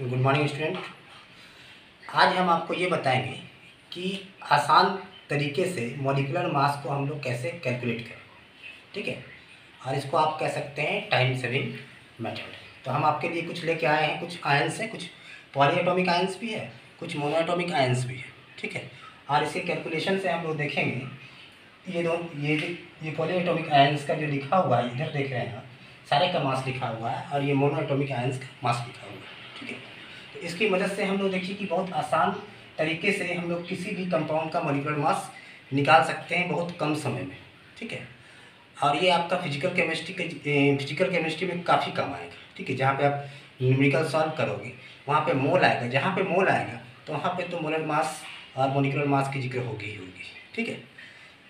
Good morning student आज हम आपको ये बताएँगे कि आसान तरीके से मॉलिकुलर मास को हम लोग कैसे कैलकुलेट करें। ठीक है? और इसको आप कह सकते हैं टाइम सेविंग मेथड तो हम आपके लिए कुछ लेके आए हैं, कुछ आयंस हैं, कुछ पॉलीएटॉमिक आयंस भी है, कुछ मोनोएटॉमिक आयंस भी है। ठीक है? और इसके कैलकुलेशन से हम लोग देखेंगे, ये दो, ये ये पॉलीएटॉमिक आयंस का जो लिखा हुआ है, इधर देख रहे हैं सारे का मास लिखा हुआ है और ये मोनोएटॉमिक आयंस का मास लिखा हुआ है। ठीक है। तो इसकी मदद से हम लोग देखिए कि बहुत आसान तरीके से हम लोग किसी भी कंपाउंड का मोलिकुलर मास निकाल सकते हैं बहुत कम समय में, ठीक है। और ये आपका फ़िज़िकल केमिस्ट्री के फ़िज़िकल केमिस्ट्री में काफ़ी कम आएगा, ठीक है, जहाँ पे आप न्यूमेरिकल सॉल्व करोगे, वहाँ पे मोल आएगा, जहाँ पे मोल आएगा तो वहाँ पे तो मोलर मास और मोलिकुलर मास की ज़िक्र होगी ही होगी, ठीक है।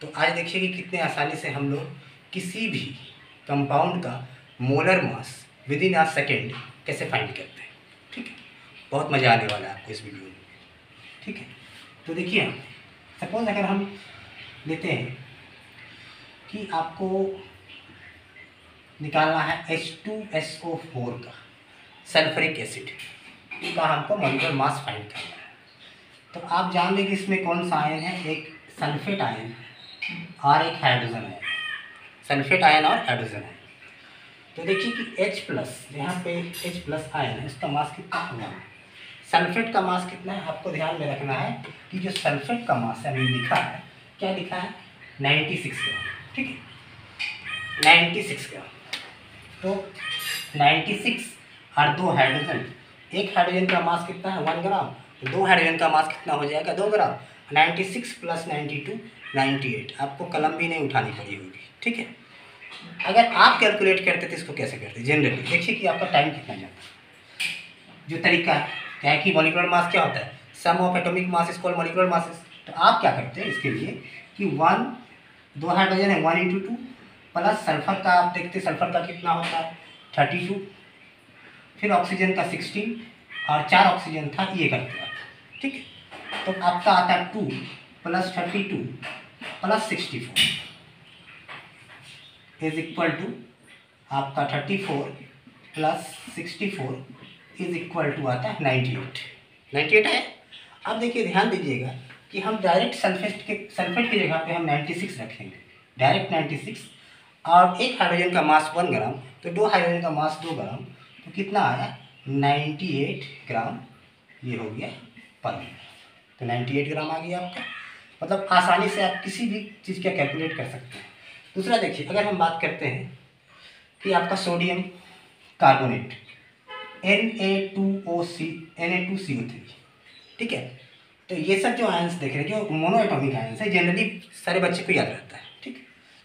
तो आज देखिए कि कितने आसानी से हम लोग किसी भी कंपाउंड का molar mass within a second कैसे फाइंड करते हैं। बहुत मज़ा आने वाला है आपको इस वीडियो में। ठीक है? तो देखिए सपोज़ अगर हम लेते हैं कि आपको निकालना है H two S O four का, सल्फरिक एसिड। का हमको मॉलिकुलर मास फाइंड करना है। तो आप जान लें कि इसमें कौन सा आयन है? एक सल्फेट आयन और एक हाइड्रोजन आयन सल्फेट आयन और हाइड्रोजन आयन तो देखिए कि H प्लस यहाँ पे H प्लस आयन है, इसका मास कितना हुआ सल्फेट का मास कितना है? आपको ध्यान में रखना है कि जो सल्फेट का मास है हमने लिखा है, क्या लिखा है? नाइन्टी सिक्स ग्राम, ठीक है? Ninety six gram. तो नाइन्टी सिक्स और दो हाइड्रोजन, एक हाइड्रोजन का मास कितना है? One gram. तो दो हाइड्रोजन का मास कितना हो जाएगा? दो gram. Ninety six plus ninety two ninety eight. आपको कलम भी नहीं उठानी पड़ी होगी, ठीक है? अगर आप कैलकुलेट करते तो इसको कैसे करते? जनरली देखिए कि आपका टाइम कितना जाता है। जो तरीका है क्या है कि मोलिकुलर मास क्या होता है? Sum of atomic mass is called molecular masses तो आप क्या करते हैं इसके लिए कि वन दो हाइड्रोजन है one into two plus sulphur का आप देखते सल्फ़र का कितना होता है? थर्टी टू फिर ऑक्सीजन का सिक्सटीन और चार ऑक्सीजन था ये करते हैं, ठीक है? तो आपका आता है two plus thirty two plus sixty four is equal to आपका thirty four plus sixty four is equal to आता है नाइन्टी एट नाइन्टी एट है? अब देखिए, ध्यान दीजिएगा कि हम डायरेक्ट सल्फेट के सल्फेट की जगह पे हम नाइन्टी सिक्स रखेंगे। डायरेक्ट नाइन्टी सिक्स और एक हाइड्रोजन का मास वन ग्राम तो दो हाइड्रोजन का मास दो ग्राम तो कितना आया? नाइन्टी एट ग्राम ये हो गया पर तो नाइन्टी एट ग्राम आ गया आपका। मतलब आसानी से आप किसी भी चीज़ का कैलकुलेट कर सकते हैं। दूसरा देखिए, अगर हम बात करते हैं कि आपका sodium carbonate N A two O C N A two C O three ठीक है? तो ये सब जो आयंस देख रहे हैं, जो मोनो एटॉमिक आयंस है जनरली सारे बच्चे को याद रहता है। ठीक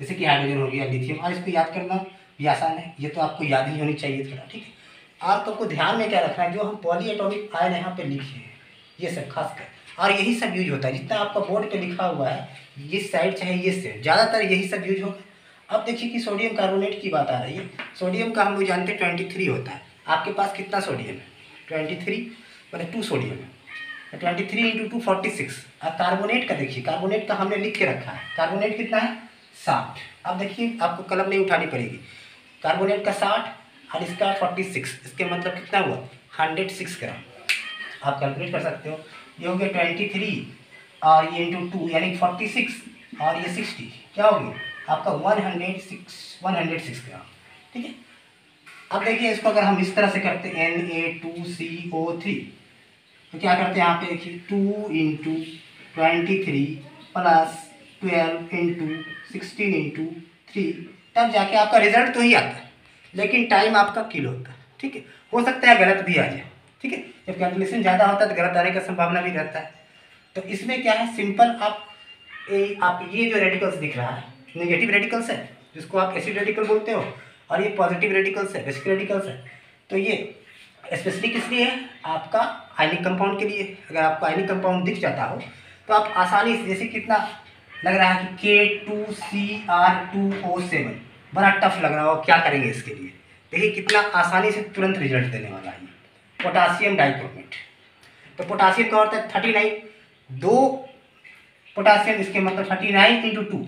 जैसे कि हाइड्रोजन हो गया लिथियम और इसको याद करना भी आसान है। ये तो आपको याद ही होनी चाहिए थोड़ा, ठीक है? आप आपको ध्यान में क्या रखना है, जो हम पॉली एटोमिक आयन यहाँ पे लिखे हैं, ये सब खासकर। और यही सब यूज़ होता है, जितना आपका बोर्ड पे लिखा हुआ है, ये साइड चाहे ये साइड ज़्यादातर यही सब यूज़ होगा। अब देखिए कि सोडियम कार्बोनेट की बात आ रही है। सोडियम का हम लोग जानते हैं ट्वेंटी थ्री होता है। आपके पास कितना सोडियम है? ट्वेंटी थ्री मतलब टू सोडियम है। Twenty three into two forty six अब कार्बोनेट का देखिए कार्बोनेट का हमने लिख के रखा है। कार्बोनेट कितना है? साठ। अब देखिए, आपको कलम नहीं उठानी पड़ेगी। कार्बोनेट का साठ, और इसका फोर्टी सिक्स इसके मतलब कितना हुआ? Hundred six gram. आप कैलकुलेट कर सकते हो। ये हो गया ट्वेंटी थ्री और ये इंटू टू यानी फोर्टी सिक्स और ये सिक्सटी क्या हो गया? आपका one hundred six one hundred six gram. ठीक है? अब देखिए इसको अगर हम इस तरह से करते N A two C O three तो क्या करते हैं यहाँ पे देखिए two into twenty three plus twelve into sixteen into three तब जाके आपका रिज़ल्ट तो ही आता है लेकिन टाइम आपका किल होता है ठीक है? हो सकता है गलत भी आ जाए ठीक है? जब कैलकुलेशन ज़्यादा होता है तो गलत आने का संभावना भी रहता है। तो इसमें क्या है? सिंपल आप ए, आप ये जो रेडिकल्स दिख रहा है नेगेटिव रेडिकल्स है जिसको आप एसिड रेडिकल बोलते हो और ये पॉजिटिव रेडिकल्स है बेसिक रेडिकल्स है। तो ये स्पेशली किस लिए? है आपका आयनिक कंपाउंड के लिए। अगर आपको आयनिक कंपाउंड दिख जाता हो तो आप आसानी से, जैसे कितना लग रहा है कि K two C R two O seven बड़ा टफ लग रहा हो, क्या करेंगे इसके लिए? देखिए कितना आसानी से तुरंत रिज़ल्ट देने वाला है पोटासियम डाइक्रोमेट तो पोटासियम का होता है थर्टी नाइन दो पोटासियम इसके मतलब thirty nine into two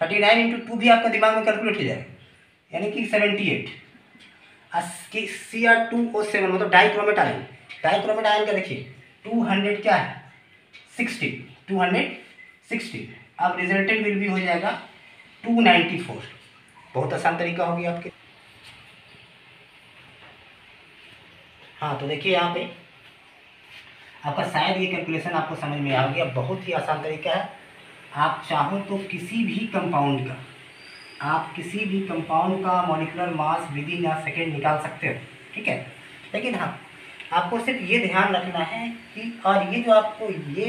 thirty nine into two भी आपका दिमाग में कैलकुलेट हो जाएगा। यानी कि seventy eight C R two O seven मतलब डाइक्रोमेट आयन डाइक्रोमेट आयन का देखिए टू हंड्रेड क्या है? सिक्सटी टू हंड्रेड सिक्सटी अब रिजल्टेंट बिल भी हो जाएगा टू नाइन्टी फोर बहुत आसान तरीका होगी आपके। हाँ तो देखिए यहाँ पे आपका शायद ये कैलकुलेशन आपको समझ में आ गया। बहुत ही आसान तरीका है। आप चाहो तो किसी भी कंपाउंड का आप किसी भी कंपाउंड का मॉलिकुलर मास विद इन या सेकेंड निकाल सकते हो ठीक है? लेकिन हाँ आपको सिर्फ़ ये ध्यान रखना है कि और ये जो आपको ये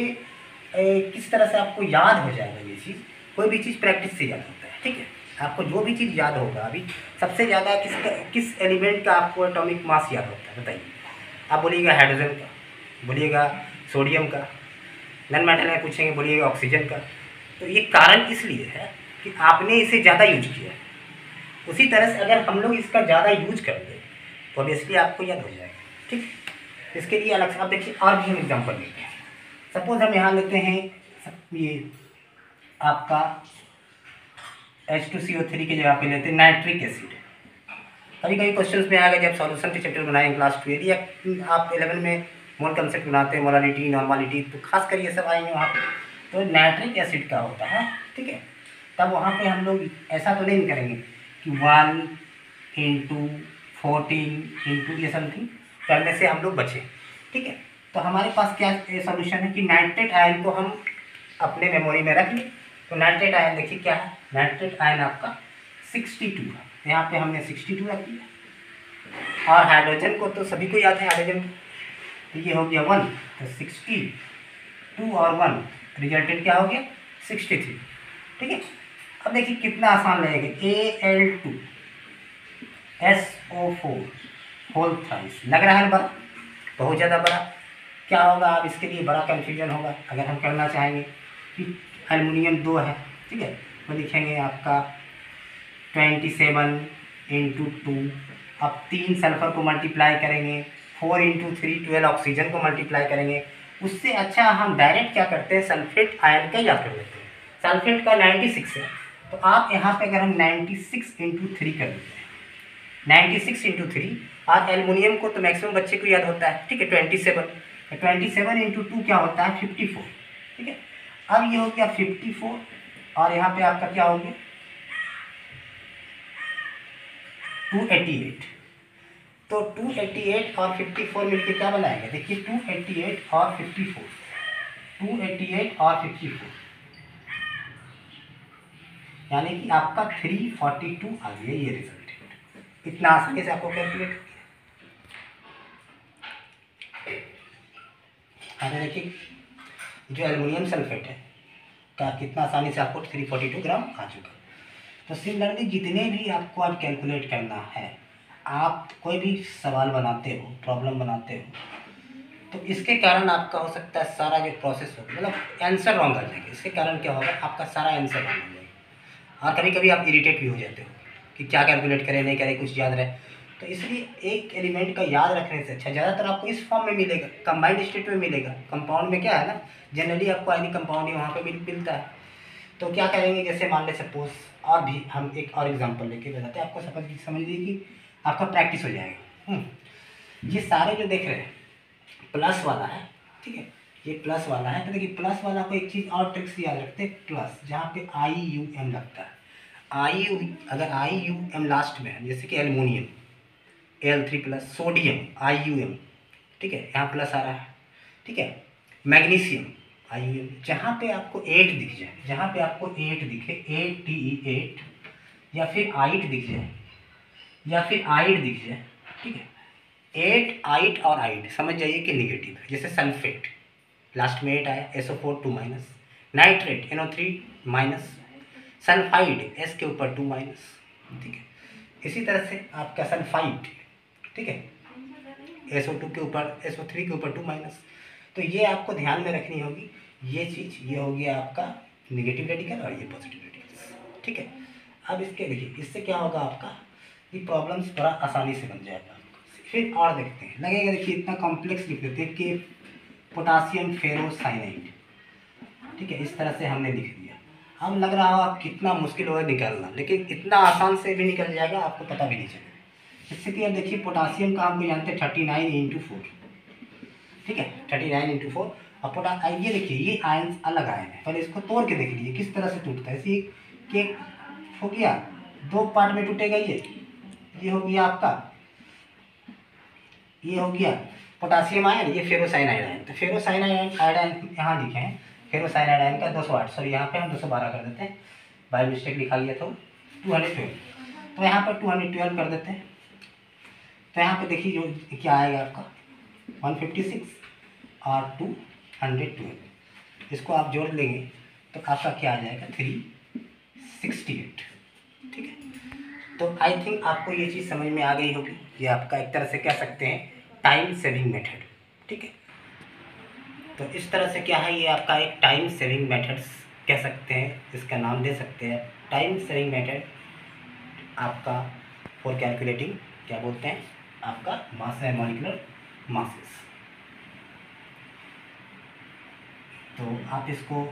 ए, किस तरह से आपको याद हो जाएगा ये चीज़ कोई भी चीज़ प्रैक्टिस से याद होता है ठीक है? आपको जो भी चीज़ याद होगा अभी सबसे ज़्यादा किस किस एलिमेंट का आपको एटॉमिक मास याद होता है बताइए। आप बोलिएगा हाइड्रोजन का बोलिएगा सोडियम का नन मेटल में पूछेंगे बोलिएगा ऑक्सीजन का। तो ये कारण इसलिए है कि आपने इसे ज़्यादा यूज़ किया उसी तरह से अगर हम लोग इसका ज़्यादा यूज़ कर दें तो ऑब्वियसली आपको याद हो जाएगा, ठीक? इसके लिए अलग से आप देखिए, और भी हम एग्ज़ाम्पल लेते हैं। सपोज़ हम यहाँ लेते हैं, ये आपका H two C O three की जगह पे लेते हैं नाइट्रिक एसिड कभी कभी क्वेश्चन में आएगा, जब सॉल्यूशन के चैप्टर बनाएँगे क्लास ट्वेल्व या आप इलेवन में मोल कंसेप्ट बनाते हैं मोरालिटी नॉर्मालिटी तो खास कर ये सब आएँगे वहाँ पर तो नाइट्रिक एसिड का होता है, ठीक है? तब वहाँ पे हम लोग ऐसा तो नहीं करेंगे कि वन इंटू फोर्टीन इंटू ये समथिंग करने से हम लोग बचे। ठीक है? तो हमारे पास क्या सोल्यूशन है कि नाइट्रेट आयन को हम अपने मेमोरी में रख लें। तो नाइट्रेट आयन देखिए क्या है? नाइट्रेट आयन आपका सिक्सटी टू है यहाँ पे हमने सिक्सटी टू रख दिया। और हाइड्रोजन को तो सभी को याद है हाइड्रोजन तो ये हो गया वन तो सिक्सटी टू और वन रिजल्टेंट क्या हो गया? सिक्सटी थ्री ठीक है? अब देखिए कितना आसान लगेगा। A L two S O four whole thrice लग रहा है बड़ा? बहुत ज़्यादा बड़ा। क्या होगा? अब इसके लिए बड़ा कन्फ्यूज़न होगा, अगर हम करना चाहेंगे कि एलमिनियम दो है, ठीक है? तो लिखेंगे आपका ट्वेंटी सेवन इंटू टू अब तीन सल्फ़र को मल्टीप्लाई करेंगे four into three twelve oxygen को मल्टीप्लाई करेंगे। उससे अच्छा हम डायरेक्ट क्या करते हैं? सल्फेट आयन का याद कर लेते हैं। सल्फेट का नाइन्टी सिक्स है। तो आप यहाँ पे अगर हम नाइन्टी सिक्स इंटू थ्री कर देते हैं। नाइन्टी सिक्स इंटू थ्री और एलमिनियम को तो मैक्सिमम बच्चे को याद होता है, ठीक है twenty seven twenty seven into two क्या होता है? फिफ्टी फोर ठीक है? अब ये हो गया फिफ्टी फोर और यहाँ पे आपका क्या हो गया? टू एटी एट तो टू एटी एट और फिफ्टी फोर मिलकर क्या बनाएँगे? देखिए टू एटी एट और fifty four two eighty eight और फिफ्टी फोर यानी कि आपका थ्री फोर्टी टू आ गया ये रिज़ल्ट इतना आसानी से आपको कैलकुलेट अरे देखिए जो एलुमिनियम सल्फेट है का कितना आसानी से आपको थ्री फोर्टी टू ग्राम आ चुका तो सिमिलरली जितने भी आपको अब कैलकुलेट करना है, आप कोई भी सवाल बनाते हो प्रॉब्लम बनाते हो तो इसके कारण आपका हो सकता है सारा जो प्रोसेस हो मतलब आंसर रॉन्ग आ जाएगा इसके कारण क्या होगा? आपका सारा आंसर रॉन्ग हो कभी कभी आप इरीटेट भी हो जाते हो कि क्या कैलकुलेट करें, नहीं करें, कुछ याद रहे। तो इसलिए एक एलिमेंट का याद रखने से अच्छा ज़्यादातर आपको इस फॉर्म में मिलेगा कंबाइंड स्टेट में मिलेगा। कंपाउंड में क्या है ना जनरली आपको आइनी कंपाउंड ही वहाँ पर मिल, मिलता है। तो क्या करेंगे, जैसे मान ले सपोज़ और भी हम एक और एग्ज़ाम्पल लेके बताते हैं, आपको समझ समझ लीजिए कि आपका प्रैक्टिस हो जाएगा। हम्म। ये सारे जो देख रहे हैं प्लस वाला है, ठीक है ये प्लस वाला है। तो देखिए प्लस वाला को एक चीज़ और ट्रिक्स याद रखते हैं। प्लस जहाँ पे आई यू एम लगता है। आई यू अगर आई यू एम लास्ट में है, जैसे कि aluminium L three plus sodium I U M ठीक है, यहाँ प्लस आ रहा है, ठीक है? मैग्नीशियम आई यू एम जहाँ पे आपको एट दिख जाए, जहाँ पे आपको एट दिखे ए टी ई एट या फिर आइट दिख जाए, या फिर आइट दिख जाए, ठीक है? एट आइट और आइट समझ जाइए कि निगेटिव है। जैसे सल्फेट लास्ट में एट आया S O four two minus nitrate N O three minus sulphide S के ऊपर टू माइनस ठीक है? इसी तरह से आपका सल्फाइड ठीक है? एस टू के ऊपर एस थ्री के ऊपर टू माइनस तो ये आपको ध्यान में रखनी होगी, ये चीज़, ये हो गया आपका निगेटिव रेडिकल और ये पॉजिटिव रेडिकल ठीक है? अब इसके, देखिए, इससे क्या होगा आपका, ये प्रॉब्लम्स बड़ा आसानी से बन जाएगा फिर और देखते हैं। लगेगा, देखिए, इतना कॉम्प्लेक्स लिख देते हैं कि पोटासियम फेरोसाइनाइड। ठीक है, इस तरह से हमने लिख दिया। अब लग रहा हो कितना मुश्किल होगा निकालना, लेकिन इतना आसान से भी निकल जाएगा, आपको पता भी नहीं चलेगा। इससे कि देखिए, पोटासियम का हमको जानते हैं थर्टी नाइन इंटू फोर ठीक है, थर्टी नाइन इंटू फोर और पोटा ये देखिए, ये आयन अलग आयन है। पहले इसको तोड़ के देख लीजिए, किस तरह से टूटता है। इसी हो गया, दो पार्ट में टूटेगा ये। ये हो गया आपका। ये हो गया पोटासियम आयन, ये फेरोसाइनाइड आयन। तो फेरोसाइनाइड आयन यहाँ लिखे हैं। फेरोसाइन आयन का दो सौ आठ, सॉरी, यहाँ पे हम दो सौ बारह कर देते हैं। बाई मिस्टेक लिखा लिया तो टू हंड्रेड ट्वेल्व। तो यहाँ पर टू हंड्रेड ट्वेल्व कर देते हैं। तो यहाँ पे देखिए जो, क्या आएगा आपका? वन फिफ्टी सिक्स और टू हंड्रेड ट्वेल्व। इसको आप जोड़ लेंगे तो आपका क्या आ जाएगा? Three sixty eight. ठीक है? तो आई थिंक आपको ये चीज़ समझ में आ गई होगी। ये आपका एक तरह से कह सकते हैं टाइम सेविंग मेथड ठीक है? तो इस तरह से क्या है, ये आपका एक टाइम सेविंग मेथड्स कह सकते हैं, इसका नाम दे सकते हैं। टाइम सेविंग मेथड आपका फॉर कैलकुलेटिंग क्या बोलते हैं? आपका मास है मॉलिकुलर मासेस तो आप इसको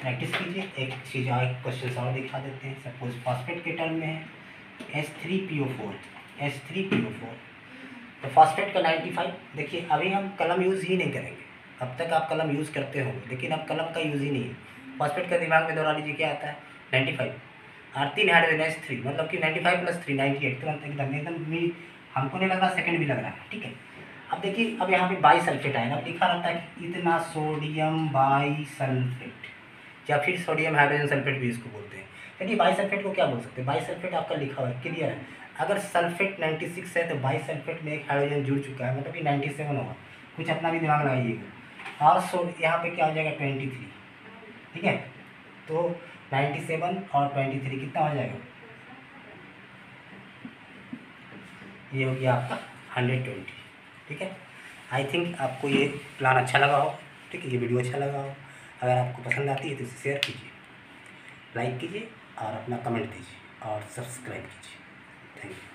प्रैक्टिस कीजिए। एक चीज़ और क्वेश्चन और दिखा देते हैं। सपोज़ फॉस्फेट के टर्म में है S three P O four S three P O four तो फॉस्फेट का नाइन्टी फाइव देखिए, अभी हम कलम यूज़ ही नहीं करेंगे। अब तक आप कलम यूज़ करते होंगे, लेकिन अब कलम का यूज़ ही नहीं है। फॉस्फेट का दिमाग में दोहरा लीजिए, क्या आता है? नाइन्टी फाइव और तीन एस थ्री मतलब कि ninety five plus three ninety eight तुरंत एकदम एकदम हमको नहीं लग रहा सेकेंड भी लग रहा है, ठीक है? अब देखिए, अब यहाँ पे बाई सल्फेट आएगा अब लिखा रहता है कि इतना सोडियम बाई सल्फेट या फिर सोडियम हाइड्रोजन सल्फेट भी इसको बोलते हैं। यानी बाई सल्फेट को क्या बोल सकते हैं? बाई सल्फेट आपका लिखा हुआ है क्लियर है। अगर सल्फेट 96 है तो बाई सल्फेट में एक हाइड्रोजन जुड़ चुका है मतलब कि 97 होगा। कुछ अपना भी दिमाग लगाइएगा। और सो यहाँ पे क्या हो जाएगा? 23 ठीक है? तो 97 और 23 कितना हो जाएगा? ये हो गया आपका 120 ठीक है? आई थिंक आपको ये प्लान अच्छा लगा हो। ठीक है? ये वीडियो अच्छा लगा हो। अगर आपको पसंद आती है तो इसे शेयर कीजिए। लाइक कीजिए और अपना कमेंट दीजिए और सब्सक्राइब कीजिए। Thank you